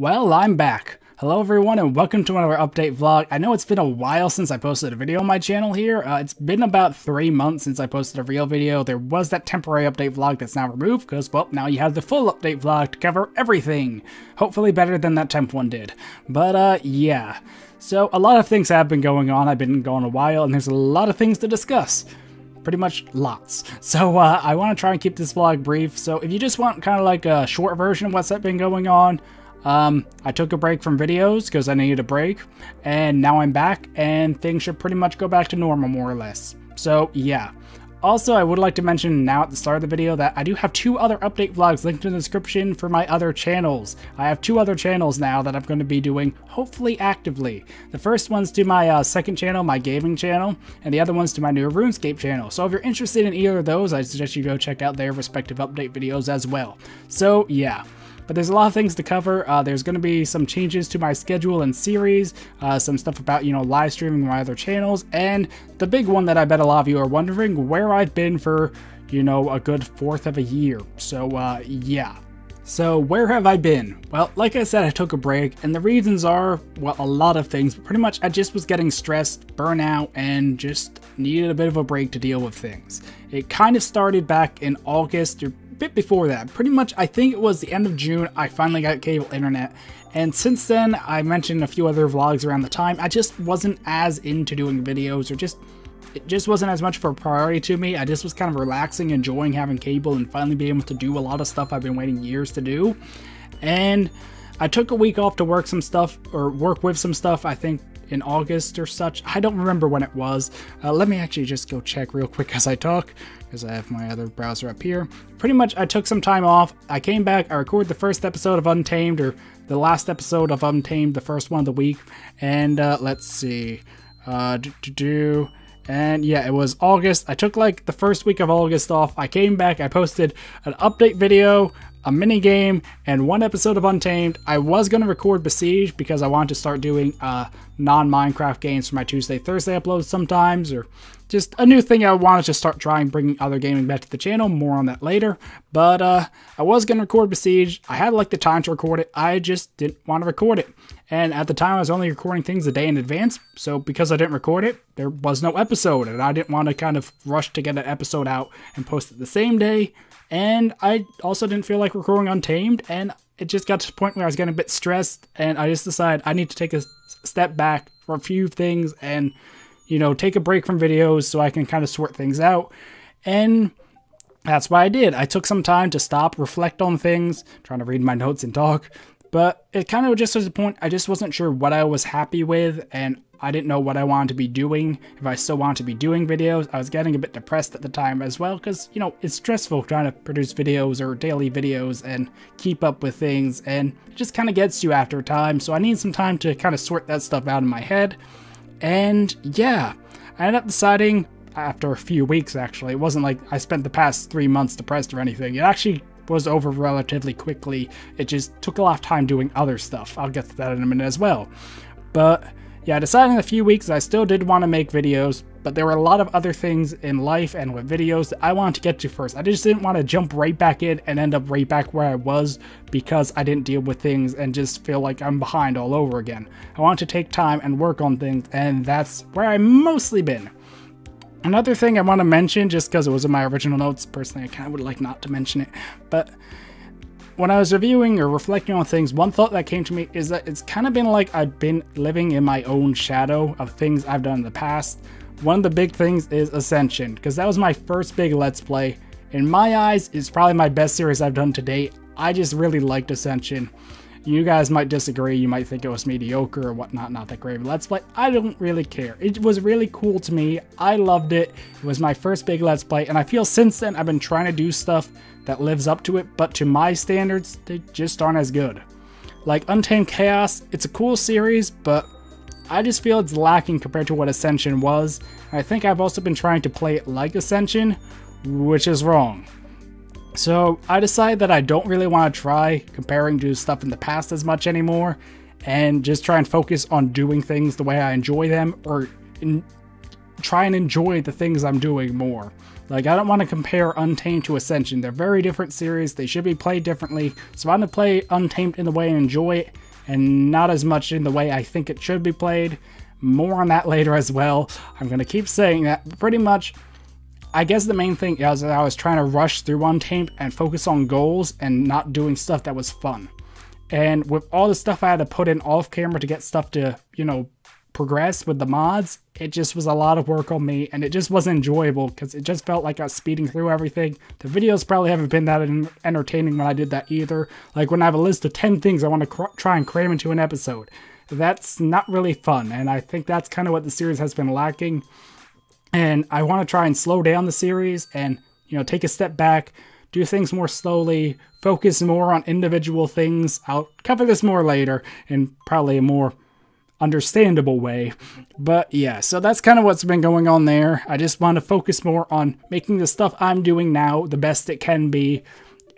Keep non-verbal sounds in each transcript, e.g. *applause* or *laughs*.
Well, I'm back. Hello everyone and welcome to another update vlog. I know it's been a while since I posted a video on my channel here. Uh, it's been about three months since I posted a real video. There was that temporary update vlog that's now removed because, well, now you have the full update vlog to cover everything. Hopefully better than that temp one did. But, uh, yeah. So, a lot of things have been going on. I've been going a while and there's a lot of things to discuss pretty much lots. So uh, I want to try and keep this vlog brief. So if you just want kind of like a short version of what's been going on, um, I took a break from videos because I needed a break, and now I'm back, and things should pretty much go back to normal more or less. So yeah. Also, I would like to mention now at the start of the video that I do have two other update vlogs linked in the description for my other channels. I have two other channels now that I'm going to be doing, hopefully actively. The first one's to my uh, second channel, my gaming channel, and the other one's to my new RuneScape channel. So if you're interested in either of those, I suggest you go check out their respective update videos as well. So yeah. But there's a lot of things to cover. Uh, there's going to be some changes to my schedule and series, uh, some stuff about, you know, live streaming my other channels, and the big one that I bet a lot of you are wondering where I've been for, you know, a good fourth of a year. So, uh, yeah. So, where have I been? Well, like I said, I took a break, and the reasons are, well, a lot of things, but pretty much I just was getting stressed, burnout, and just needed a bit of a break to deal with things. It kind of started back in August, bit before that. Pretty much, I think it was the end of June, I finally got cable internet. And since then, I mentioned a few other vlogs around the time, I just wasn't as into doing videos or just it just wasn't as much of a priority to me. I just was kind of relaxing, enjoying having cable and finally being able to do a lot of stuff I've been waiting years to do. And I took a week off to work some stuff or work with some stuff. I think in August or such. I don't remember when it was. Uh, let me actually just go check real quick as I talk, because I have my other browser up here. Pretty much, I took some time off. I came back, I recorded the first episode of Untamed, or the last episode of Untamed, the first one of the week, and uh, let's see. Uh, do, do, do. And yeah, it was August. I took like the first week of August off. I came back, I posted an update video, a mini game, and one episode of Untamed. I was going to record Besiege because I wanted to start doing uh, non-Minecraft games for my Tuesday, Thursday uploads sometimes, or just a new thing I wanted to start trying bringing other gaming back to the channel. More on that later. But uh, I was going to record Besiege. I had like the time to record it. I just didn't want to record it. And at the time, I was only recording things a day in advance. So because I didn't record it, there was no episode. And I didn't want to kind of rush to get an episode out and post it the same day. And I also didn't feel like recording Untamed, and it just got to the point where I was getting a bit stressed, and I just decided I need to take a step back for a few things and, you know, take a break from videos so I can kind of sort things out. And that's what I did. I took some time to stop, reflect on things, trying to read my notes and talk. But it kind of just was a point I just wasn't sure what I was happy with, and I didn't know what I wanted to be doing, if I still wanted to be doing videos. I was getting a bit depressed at the time as well, because, you know, it's stressful trying to produce videos or daily videos and keep up with things, and it just kind of gets you after a time, so I need some time to kind of sort that stuff out in my head. And yeah, I ended up deciding after a few weeks actually, it wasn't like I spent the past three months depressed or anything. It actually was over relatively quickly. It just took a lot of time doing other stuff. I'll get to that in a minute as well. But yeah, in a few weeks I still did want to make videos, but there were a lot of other things in life and with videos that I wanted to get to first. I just didn't want to jump right back in and end up right back where I was because I didn't deal with things and just feel like I'm behind all over again. I want to take time and work on things, and that's where I've mostly been. Another thing I want to mention, just because it was in my original notes, personally I kind of would like not to mention it, but when I was reviewing or reflecting on things, one thought that came to me is that it's kind of been like I've been living in my own shadow of things I've done in the past. One of the big things is Ascension, because that was my first big Let's Play. In my eyes, it's probably my best series I've done to date. I just really liked Ascension. You guys might disagree, you might think it was mediocre or whatnot, not that great Let's Play. I don't really care. It was really cool to me. I loved it. It was my first big Let's Play, and I feel since then I've been trying to do stuff that lives up to it, but to my standards, they just aren't as good. Like Untamed Chaos, it's a cool series, but I just feel it's lacking compared to what Ascension was. I think I've also been trying to play it like Ascension, which is wrong. So I decided that I don't really want to try comparing to stuff in the past as much anymore, and just try and focus on doing things the way I enjoy them, or try and enjoy the things I'm doing more. Like, I don't want to compare Untamed to Ascension. They're very different series. They should be played differently. So I'm going to play Untamed in the way I enjoy it and not as much in the way I think it should be played. More on that *laughs* later as well. I'm going to keep saying that. Pretty much, I guess the main thing is I was trying to rush through Untamed and focus on goals and not doing stuff that was fun. And with all the stuff I had to put in off camera to get stuff to, you know, progress with the mods, it just was a lot of work on me and it just wasn't enjoyable because it just felt like I was speeding through everything. The videos probably haven't been that entertaining when I did that either. Like when I have a list of 10 things I want to try and cram into an episode. That's not really fun and I think that's kind of what the series has been lacking. And I want to try and slow down the series and, you know, take a step back, do things more slowly, focus more on individual things. I'll cover this more later in probably a more understandable way. But yeah, so that's kind of what's been going on there. I just want to focus more on making the stuff I'm doing now the best it can be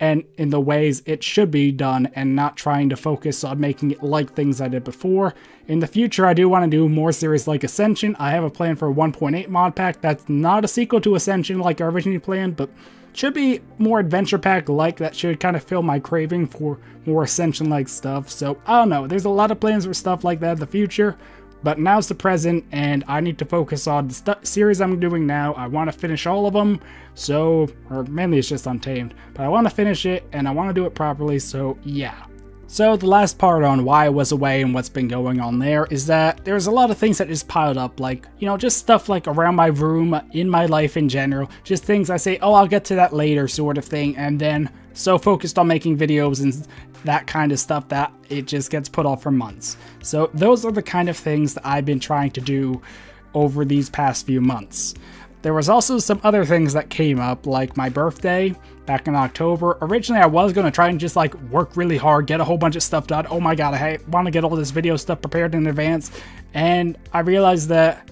and in the ways it should be done and not trying to focus on making it like things I did before. In the future, I do want to do more series like Ascension. I have a plan for a 1.8 mod pack that's not a sequel to Ascension like I originally planned, but should be more adventure pack like that should kind of fill my craving for more Ascension like stuff. So I don't know, there's a lot of plans for stuff like that in the future. But now's the present, and I need to focus on the series I'm doing now. I want to finish all of them, so, or mainly it's just Untamed, but I want to finish it, and I want to do it properly, so yeah. So the last part on why I was away and what's been going on there is that there's a lot of things that just piled up, like, you know, just stuff like around my room, in my life in general, just things I say, oh, I'll get to that later sort of thing, and then so focused on making videos and that kind of stuff that it just gets put off for months. So those are the kind of things that I've been trying to do over these past few months. There was also some other things that came up, like my birthday back in October. Originally, I was going to try and just like work really hard, get a whole bunch of stuff done. Oh my god, I want to get all this video stuff prepared in advance. And I realized that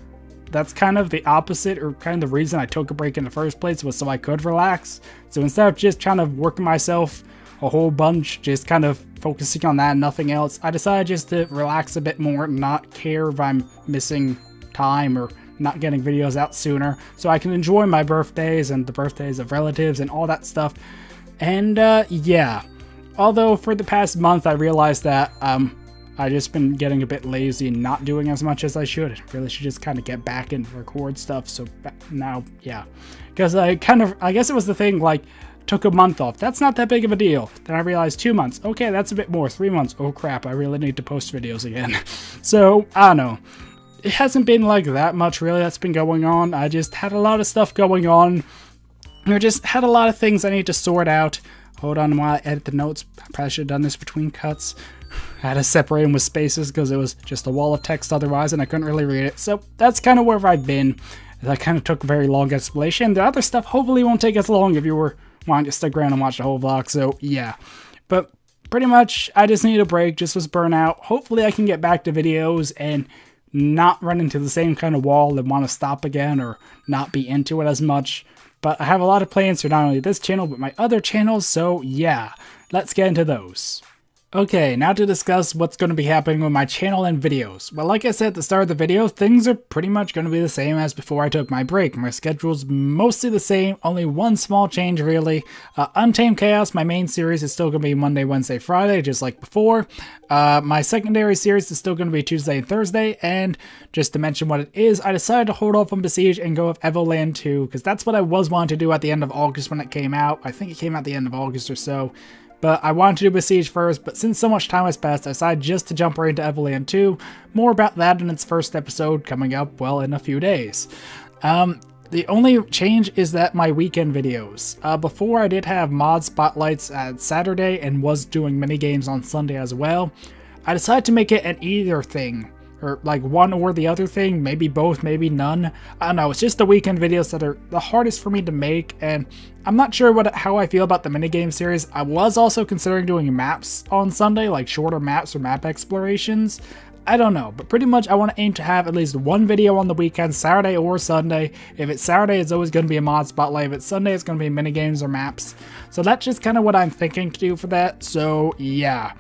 that's kind of the opposite or kind of the reason I took a break in the first place was so I could relax. So instead of just trying to work myself a whole bunch, just kind of focusing on that and nothing else, I decided just to relax a bit more and not care if I'm missing time or not getting videos out sooner so I can enjoy my birthdays and the birthdays of relatives and all that stuff. And uh, yeah, although for the past month I realized that um, I just been getting a bit lazy and not doing as much as I should. Really should just kind of get back and record stuff. So now, yeah, because I kind of, I guess it was the thing like took a month off. That's not that big of a deal. Then I realized two months. Okay, that's a bit more. Three months. Oh crap, I really need to post videos again. *laughs* so I don't know it hasn't been like that much really that's been going on. I just had a lot of stuff going on. I just had a lot of things I need to sort out. Hold on while I edit the notes. I probably should have done this between cuts. *sighs* I had to separate them with spaces because it was just a wall of text otherwise and I couldn't really read it. So that's kind of where I've been. That kind of took a very long explanation. The other stuff hopefully won't take as long if you were wanting to stick around and watch the whole vlog. So yeah. But pretty much I just need a break. Just was burnout. Hopefully I can get back to videos and not run into the same kind of wall and want to stop again or not be into it as much. But I have a lot of plans for not only this channel, but my other channels, so yeah, let's get into those. Okay, now to discuss what's going to be happening with my channel and videos. Well, like I said at the start of the video, things are pretty much going to be the same as before I took my break. My schedule's mostly the same, only one small change really. Uh, Untamed Chaos, my main series, is still going to be Monday, Wednesday, Friday, just like before. Uh, my secondary series is still going to be Tuesday and Thursday, and just to mention what it is, I decided to hold off on Besiege and go with Evoland 2, because that's what I was wanting to do at the end of August when it came out. I think it came out the end of August or so. But I wanted to do Besiege first, but since so much time has passed, I decided just to jump right into Evoland 2. More about that in its first episode coming up, well, in a few days. Um, the only change is that my weekend videos. Uh, before I did have mod spotlights at Saturday and was doing mini games on Sunday as well. I decided to make it an either thing or like one or the other thing, maybe both, maybe none. I don't know, it's just the weekend videos that are the hardest for me to make, and I'm not sure what how I feel about the minigame series. I was also considering doing maps on Sunday, like shorter maps or map explorations. I don't know, but pretty much I want to aim to have at least one video on the weekend, Saturday or Sunday. If it's Saturday, it's always going to be a mod spotlight. If it's Sunday, it's going to be minigames or maps. So that's just kind of what I'm thinking to do for that, so yeah.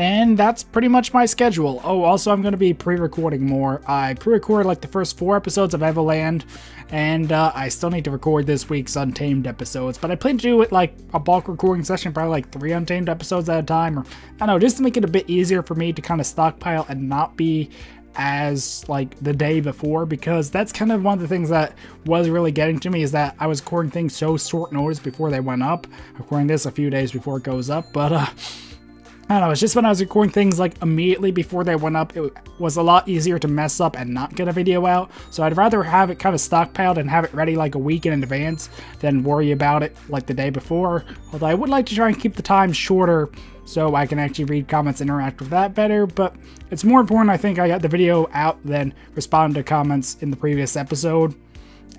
And that's pretty much my schedule. Oh, also I'm going to be pre-recording more. I pre-recorded like the first four episodes of Evoland, and uh, I still need to record this week's Untamed episodes. But I plan to do it like a bulk recording session, probably like three Untamed episodes at a time, or I don't know, just to make it a bit easier for me to kind of stockpile and not be as like the day before because that's kind of one of the things that was really getting to me is that I was recording things so short notice before they went up. Recording this a few days before it goes up, but uh I don't know, it's just when I was recording things like immediately before they went up, it was a lot easier to mess up and not get a video out. So I'd rather have it kind of stockpiled and have it ready like a week in advance than worry about it like the day before. Although I would like to try and keep the time shorter so I can actually read comments and interact with that better, but it's more important I think I got the video out than respond to comments in the previous episode.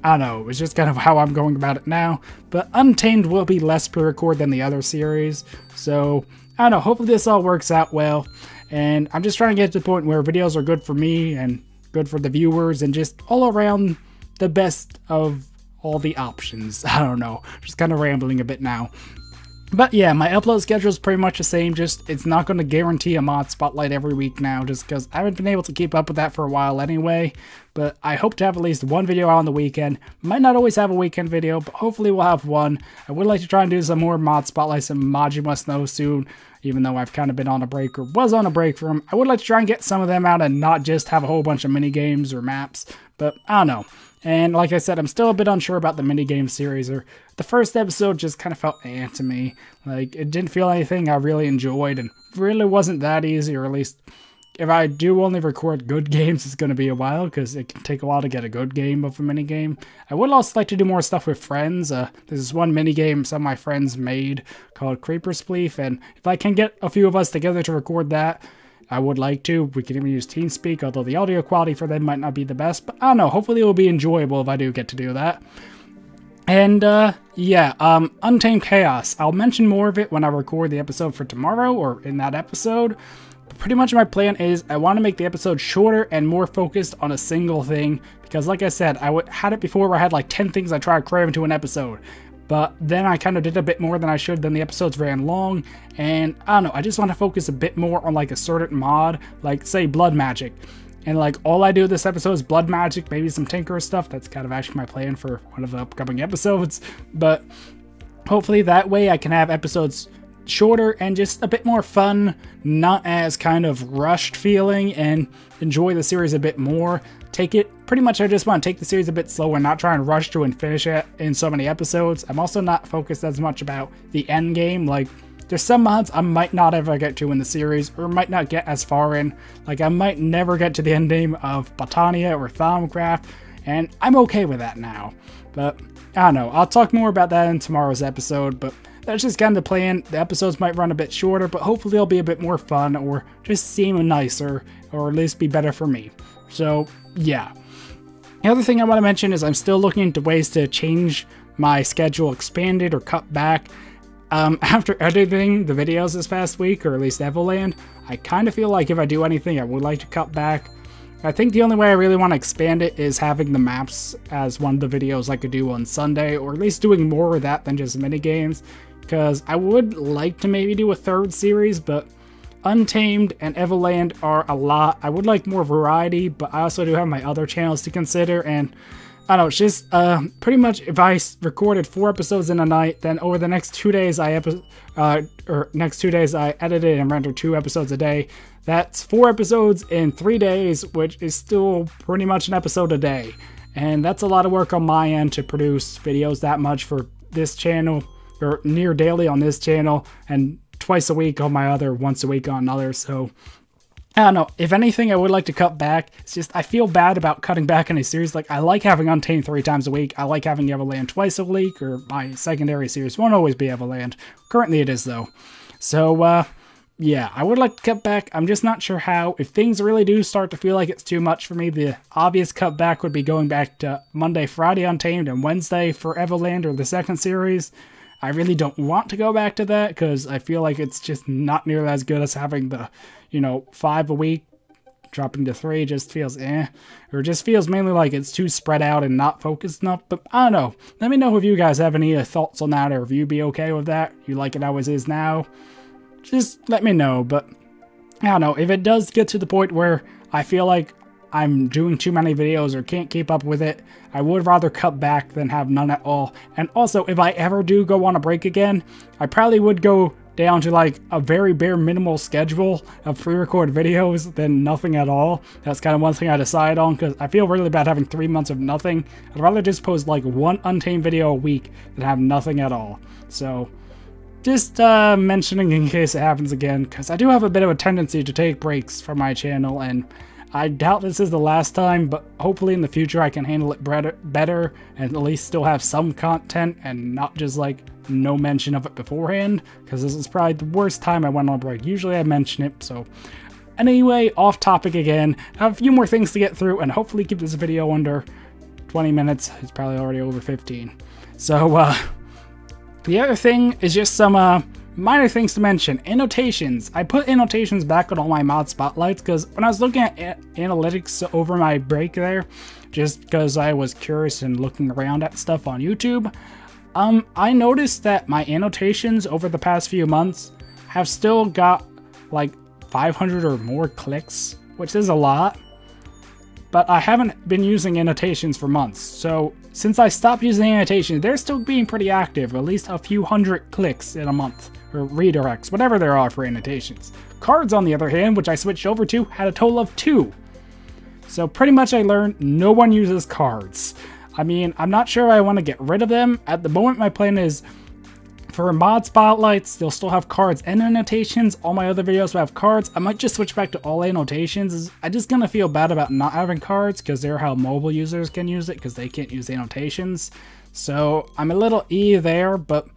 I don't know, it's just kind of how I'm going about it now, but Untamed will be less pre-record than the other series, so I don't know, hopefully this all works out well, and I'm just trying to get to the point where videos are good for me and good for the viewers and just all around the best of all the options. *laughs* I don't know, just kind of rambling a bit now. But yeah, my upload schedule is pretty much the same, just it's not going to guarantee a mod spotlight every week now, just because I haven't been able to keep up with that for a while anyway. But I hope to have at least one video on the weekend. Might not always have a weekend video, but hopefully we'll have one. I would like to try and do some more mod spotlights and must know soon, even though I've kind of been on a break or was on a break from. I would like to try and get some of them out and not just have a whole bunch of mini games or maps, but I don't know. And like I said, I'm still a bit unsure about the minigame series, or the first episode just kind of felt eh to me. Like, it didn't feel anything I really enjoyed, and really wasn't that easy, or at least if I do only record good *laughs* games, it's going to be a while, because it can take a while to get a good game of a minigame. I would also like to do more stuff with friends. Uh, there's one minigame some of my friends made called Creeper Spleef, and if I can get a few of us together to record that, I would like to. We can even use TeamSpeak, although the audio quality for them might not be the best. But I don't know. Hopefully it will be enjoyable if I do get to do that. And, uh, yeah, um, Untamed Chaos. I'll mention more of it when I record the episode for tomorrow or in that episode. Pretty much my plan is I want to make the episode shorter and more focused on a single thing. Because, like I said, I had it before where I had like 10 things I tried to cram into an episode but then I kind of did a bit more than I should, then the episodes ran long, and I don't know, I just want to focus a bit more on like a certain mod, like say Blood Magic. And like all I do this episode is Blood Magic, maybe some Tinker stuff, that's kind of actually my plan for one of the upcoming *laughs* episodes, but hopefully that way I can have episodes shorter and just a bit more fun, not as kind of rushed feeling, and enjoy the series a bit more. Take it, pretty much I just want to take the series a bit slower not try and rush through and finish it in so many episodes. I'm also not focused as much about the end game, like there's some mods I might not ever get to in the series, or might not get as far in. Like, I might never get to the end game of Botania or Thaumcraft, and I'm okay with that now. But, I don't know, I'll talk more about that in tomorrow's episode, but that's just kind of the plan. The episodes might run a bit shorter, but hopefully they'll be a bit more fun or just seem nicer, or at least be better for me. So, yeah. The other thing I want to mention is I'm still looking into ways to change my schedule, expand it or cut back. Um, *laughs* after editing the videos this past week, or at least Evoland, I kind of feel like if I do anything, I would like to cut back. I think the only way I really want to expand it is having the maps as one of the videos I could do on Sunday, or at least doing more of that than just mini games because I would like to maybe do a third series, but Untamed and Evoland are a lot. I would like more variety, but I also do have my other channels to consider, and I don't know, it's just uh, pretty much if I recorded four episodes in a night, then over the next two days I uh, or next two days I edited and rendered two episodes a day. That's four episodes in three days, which is still pretty much an episode a day. And that's a lot of work on my end to produce videos that much for this channel or near daily on this channel and twice a week on my other, once a week on another. So I don't know. If anything, I would like to cut back. It's just I feel bad about cutting back in a series. Like I like having Untamed three times a week. I like having Evoland twice a week, or my secondary series won't always be Evoland. Currently, it is though. So uh, yeah, I would like to cut back. I'm just not sure how. If things really do start to feel like it's too much for me, the obvious cut back would be going back to Monday, Friday Untamed, and Wednesday for Evoland or the second series. I really don't want to go back to that because I feel like it's just not nearly as good as having the, you know, five a week dropping to three just feels eh, or just feels mainly like it's too spread out and not focused enough. But I don't know. Let me know if you guys have any thoughts on that, or if you'd be okay with that. You like it how it is now. Just let me know. But I don't know, if it does get to the point where I feel like I'm doing too many videos or can't keep up with it, I would rather cut back than have none at all. And also, if I ever do go on a break again, I probably would go down to like a very bare minimal schedule of pre-record videos than nothing at all. That's kind of one thing I decide on because I feel really bad having three months of nothing. I'd rather just post like one Untamed video a week than have nothing at all. So just uh, mentioning in case it happens again because I do have a bit of a tendency to take breaks from my channel and I doubt this is the last time, but hopefully in the future I can handle it better and at least still have some content and not just like no mention of it beforehand, because this is probably the worst time I went on break. Usually I mention it, so anyway, off topic again. I have a few more things to get through and hopefully keep this video under 20 minutes. It's probably already over 15. So, uh, the other thing is just some, uh, Minor things to mention, annotations. I put annotations back on all my mod spotlights because when I was looking at analytics over my break there, just because I was curious and looking around at stuff on YouTube, um, I noticed that my annotations over the past few months have still got like 500 or more clicks, which is a lot. But I haven't been using annotations for months, so since I stopped using annotations, they're still being pretty active, at least a few hundred clicks in a month or redirects, whatever there are for annotations. Cards, on the other hand, which I switched over to, had a total of two. So pretty much I learned no one uses cards. I mean, I'm not sure I want to get rid of them. At the moment, my plan is for mod spotlights, they'll still have cards and annotations. All my other videos will have cards. I might just switch back to all annotations. I'm just gonna feel bad about not having cards because they're how mobile users can use it because they can't use annotations. So I'm a little E there, but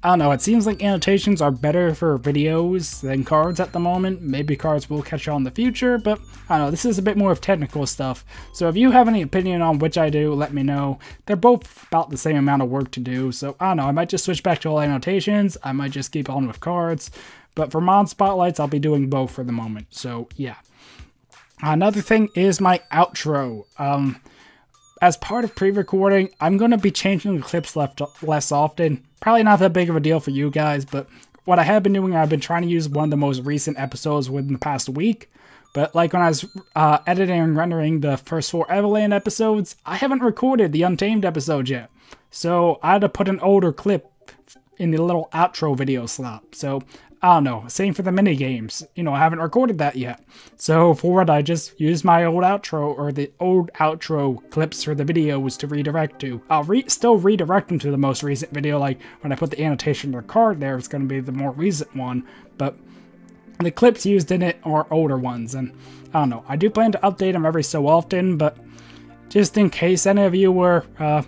I don't know, it seems like annotations are better for videos than cards at the moment. Maybe cards will catch on in the future, but I don't know, this is a bit more of technical stuff. So if you have any opinion on which I do, let me know. They're both about the same amount of work to do, so I don't know, I might just switch back to all annotations, I might just keep on with cards. But for mod spotlights, I'll be doing both for the moment, so yeah. Another thing is my outro. Um, as part of pre-recording, I'm going to be changing the clips left less often. Probably not that big of a deal for you guys, but what I have been doing, I've been trying to use one of the most recent episodes within the past week. But like when I was uh, editing and rendering the first four Evoland episodes, I haven't recorded the Untamed episode yet. So I had to put an older clip in the little outro video slot. So I don't know. Same for the mini games. You know, I haven't recorded that yet. So for it, I just use my old outro or the old outro clips for the videos to redirect to. I'll re still redirect them to the most recent video. Like when I put the annotation of the card there, it's going to be the more recent one. But the clips used in it are older ones. And I don't know. I do plan to update them every so often, but just in case any of you were uh,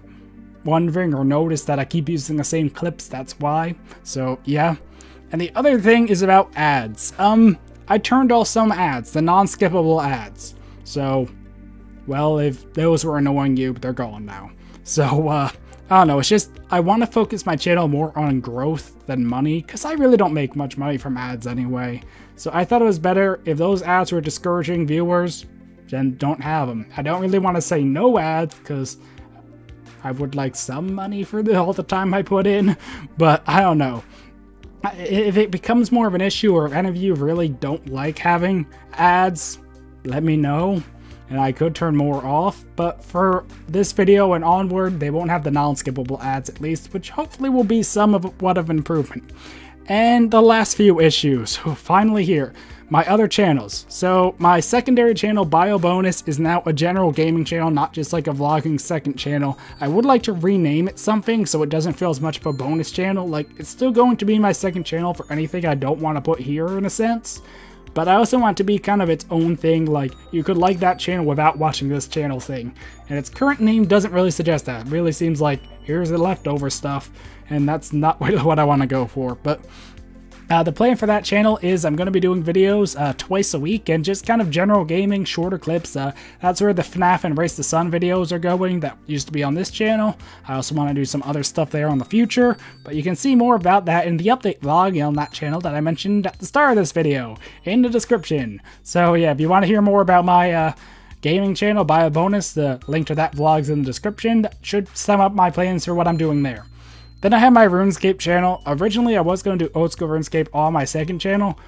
wondering or noticed that I keep using the same clips, that's why. So yeah. And the other thing is about ads. Um, I turned off some ads, the non-skippable ads. So, well, if those were annoying you, they're gone now. So, uh, I don't know, it's just, I want to focus my channel more on growth than money, because I really don't make much money from ads anyway. So I thought it was better if those ads were discouraging viewers, then don't have them. I don't really want to say no ads, because I would like some money for the, all the time I put in, but I don't know. If it becomes more of an issue or if any of you really don't like having ads, let me know and I could turn more off, but for this video and onward, they won't have the non-skippable ads at least, which hopefully will be some of what of improvement. And the last few issues, *laughs* finally here my other channels. So my secondary channel, Bio Bonus, is now a general gaming channel, not just like a vlogging second channel. I would like to rename it something so it doesn't feel as much of a bonus channel. Like, it's still going to be my second channel for anything I don't want to put here in a sense. But I also want to be kind of its own thing, like, you could like that channel without watching this channel thing. And its current name doesn't really suggest that. It really seems like, here's the leftover stuff, and that's not *laughs* what I want to go for. But uh, the plan for that channel is I'm going to be doing videos uh, twice a week and just kind of general gaming, shorter clips. Uh, that's where the FNAF and Race the Sun videos are going that used to be on this channel. I also want to do some other stuff there on the future, but you can see more about that in the update vlog on that channel that I mentioned at the start of this video in the description. So yeah, if you want to hear more about my uh, gaming channel, Bio Bonus. The link to that vlog's in the description. That should sum up my plans for what I'm doing there. Then I have my RuneScape channel. Originally, I was going to do Old School RuneScape on my second channel,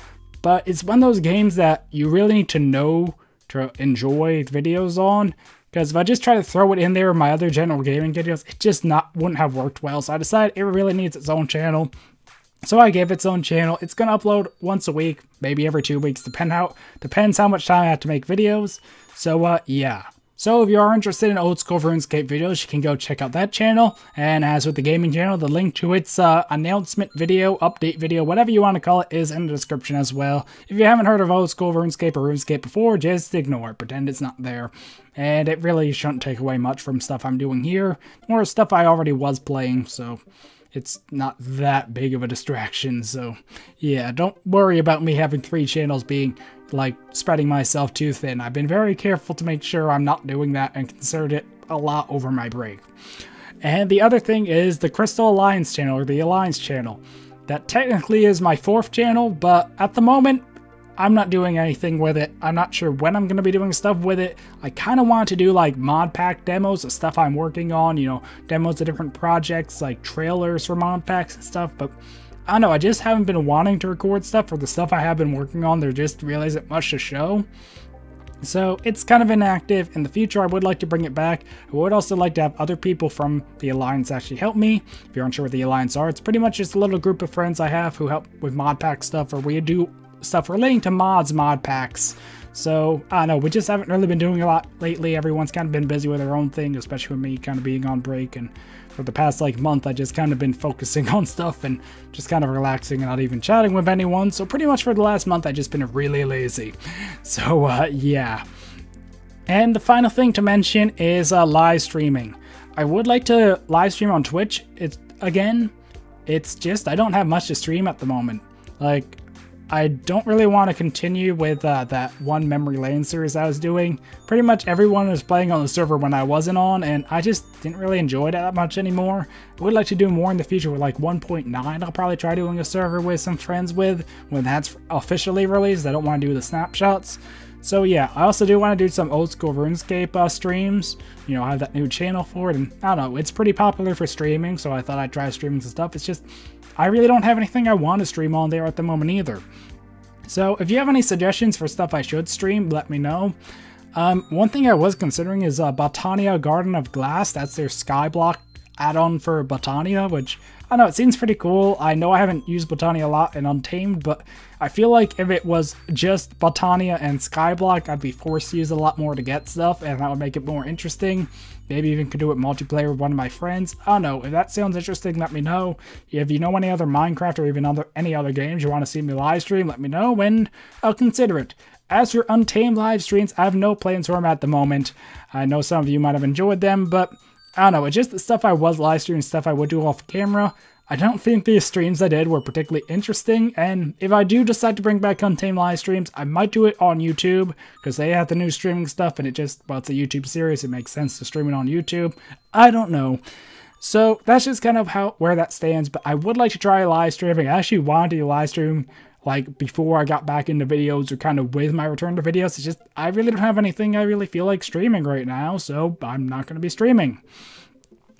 but it's one of those games that you really need to know to enjoy videos on. Because if I just try to throw it in there in my other general gaming videos, it just not wouldn't have worked well. So I decided it really needs its own channel. So I gave its own channel. It's gonna upload once a week, maybe every two weeks, depend how depends how much time I have to make videos. So uh yeah. So if you are interested in old school RuneScape videos, you can go check out that channel. And as with the gaming channel, the link to its uh, announcement video, update video, whatever you want to call it, is in the description as well. If you haven't heard of old school RuneScape or RuneScape before, just ignore it. Pretend it's not there. And it really shouldn't take away much from stuff I'm doing here, or stuff I already was playing, so it's not that big of a distraction. So yeah, don't worry about me having three channels being like spreading myself too thin. I've been very careful to make sure I'm not doing that and considered it a lot over my break. And the other thing is the Crystal Alliance channel, or the Alliance channel. That technically is my fourth channel, but at the moment, I'm not doing anything with it. I'm not sure when I'm going to be doing stuff with it. I kind of want to do like mod pack demos of stuff I'm working on, you know, demos of different projects, like trailers for mod packs and stuff, but I don't know, I just haven't been wanting to record stuff for the stuff I have been working on. There just really isn't much to show. So it's kind of inactive. In the future, I would like to bring it back. I would also like to have other people from the Alliance actually help me. If you're unsure what the Alliance are, it's pretty much just a little group of friends I have who help with mod pack stuff, or we do stuff relating to mods, mod packs. So, I don't know, we just haven't really been doing a lot lately. Everyone's kind of been busy with their own thing, especially with me kind of being on break. And for the past, like, month, I just kind of been focusing *laughs* on stuff and just kind of relaxing and not even chatting with anyone. So, pretty much for the last month, i just been really lazy. *laughs* So, uh, yeah. And the final thing to mention is uh, live streaming. I would like to live stream on Twitch. It's, again, it's just, I don't have much to stream at the moment. Like, I don't really want to continue with uh, that one memory lane series I was doing. Pretty much everyone was playing on the server when I wasn't on, and I just didn't really enjoy it that much anymore. I would like to do more in the future with like 1.9. I'll probably try doing a server with some friends with when that's officially released. I don't want to do the snapshots. So yeah, I also do want to do some old school RuneScape uh, streams. You know, I have that new channel for it, and I don't know, it's pretty popular for streaming, so I thought I'd try streaming some stuff. It's just, I really don't have anything I want to stream on there at the moment either. So if you have any suggestions for stuff I should stream, let me know. Um, one thing I was considering is uh, Botania Garden of Glass. That's their Skyblock add-on for Botania, which I know it seems pretty cool. I know I haven't used Botania a lot in Untamed, but I feel like if it was just Botania and Skyblock, I'd be forced to use a lot more to get stuff, and that would make it more interesting. Maybe even could do it multiplayer with one of my friends. I don't know. If that sounds interesting, let me know. If you know any other Minecraft or even other any other games you want to see me live stream, let me know, and I'll consider it. As for Untamed live streams, I have no plans for them at the moment. I know some of you might have enjoyed them, but I don't know. It's just the stuff I was live streaming, stuff I would do off camera. I don't think the streams I did were particularly interesting, and if I do decide to bring back Untamed live streams, I might do it on YouTube, because they have the new streaming stuff, and it just, well, it's a YouTube series, it makes sense to stream it on YouTube. I don't know. So that's just kind of how where that stands, but I would like to try live streaming. I actually wanted to live stream like before I got back into videos or kind of with my return to videos. It's just I really don't have anything I really feel like streaming right now, so I'm not going to be streaming.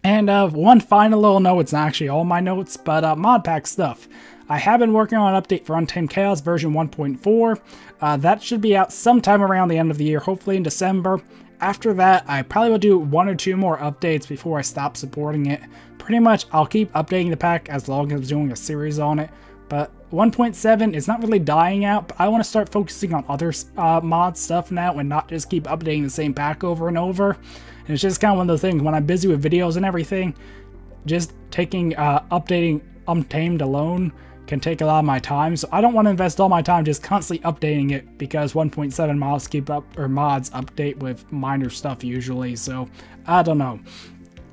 And uh, one final little note, it's not actually all my notes, but uh, mod pack stuff. I have been working on an update for Untamed Chaos version 1.4. Uh, that should be out sometime around the end of the year, hopefully in December. After that, I probably will do one or two more updates before I stop supporting it. Pretty much, I'll keep updating the pack as long as I'm doing a series on it. But 1.7 is not really dying out, but I want to start focusing on other uh, mod stuff now and not just keep updating the same pack over and over. And it's just kind of one of those things when I'm busy with videos and everything, just taking, uh, updating Untamed alone can take a lot of my time. So I don't want to invest all my time just constantly updating it because 1.7 mods keep up, or mods update with minor stuff usually. So I don't know.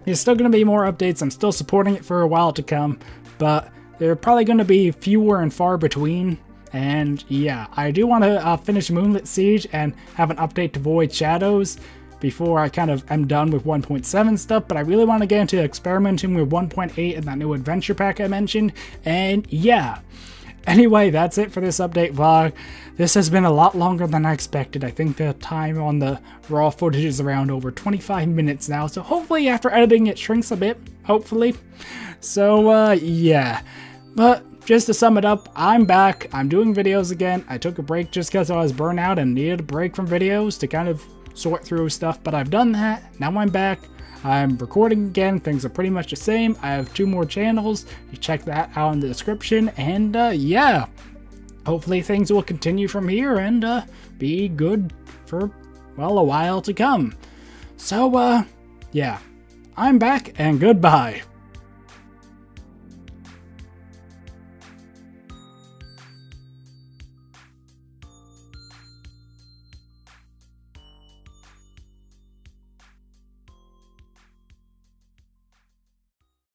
There's still going to be more updates. I'm still supporting it for a while to come, but they're probably going to be fewer and far between. And yeah, I do want to uh, finish Moonlit Siege and have an update to Void Shadows before I kind of am done with 1.7 stuff, but I really want to get into experimenting with 1.8 and that new adventure pack I mentioned, and yeah. Anyway, that's it for this update vlog. This has been a lot longer than I expected. I think the time on the raw footage is around over 25 minutes now, so hopefully after editing it shrinks a bit, hopefully. So, uh, yeah. But just to sum it up, I'm back. I'm doing videos again. I took a break just because I was burnt out and needed a break from videos to kind of sort through stuff, but I've done that. Now I'm back. I'm recording again. Things are pretty much the same. I have two more channels. You check that out in the description. And uh, yeah, hopefully things will continue from here and uh, be good for, well, a while to come. So, uh, yeah, I'm back and goodbye.